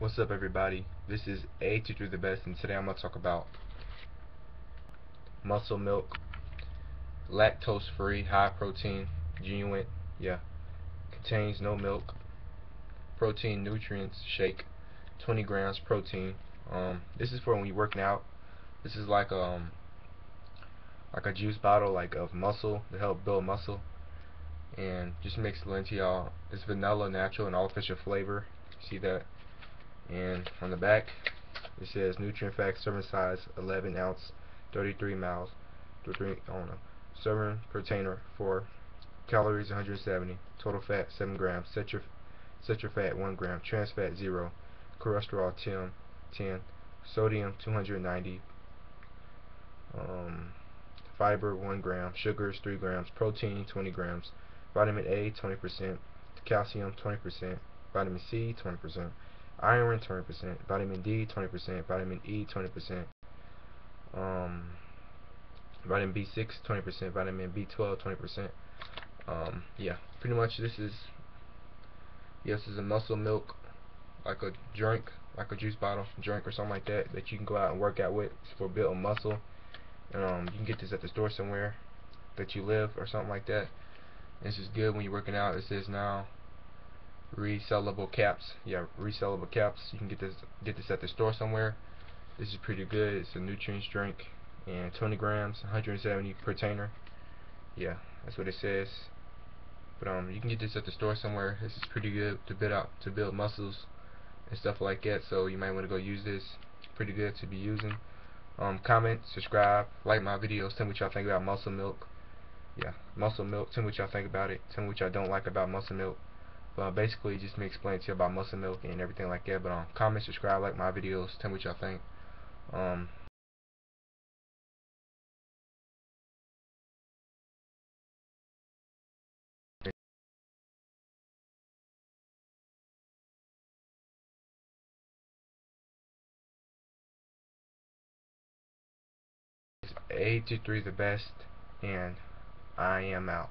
What's up everybody? This is AT3 The Best and today I'm going to talk about muscle milk, lactose free, high protein, genuine, yeah, contains no milk, protein nutrients shake, 20 grams protein. Um, this is for when you're working out. This is like um like a juice bottle like of muscle to help build muscle and just mix it into y'all. It's vanilla, natural, and artificial flavor. See that? And on the back it says nutrient facts serving size 11 ounce 33 mils 33 I don't serving container for calories 170 total fat 7 grams. Your fat 1 gram. Trans fat 0 cholesterol 10 10 sodium 290 um, fiber 1 gram. Sugars 3 grams. Protein 20 grams. Vitamin A 20% calcium 20% vitamin C 20% iron 20%, vitamin D 20%, vitamin E 20%, um, vitamin B6 20%, vitamin B12 20%. Um, yeah, pretty much this is yes, this is a muscle milk like a drink, like a juice bottle drink or something like that that you can go out and work out with for building muscle. And um, you can get this at the store somewhere that you live or something like that. This is good when you're working out. It says now resellable caps. Yeah resellable caps. You can get this get this at the store somewhere. This is pretty good. It's a nutrients drink and 20 grams 170 per container yeah that's what it says. But um you can get this at the store somewhere. This is pretty good to build out to build muscles and stuff like that. So you might want to go use this. Pretty good to be using. Um comment subscribe like my videos tell me what y'all think about muscle milk. Yeah muscle milk tell me what y'all think about it. Tell me what y'all don't like about muscle milk but basically, just me explaining to you about muscle milk and everything like that. But um, comment, subscribe, like my videos, tell me what y'all think. Um, AT3 the best, and I am out.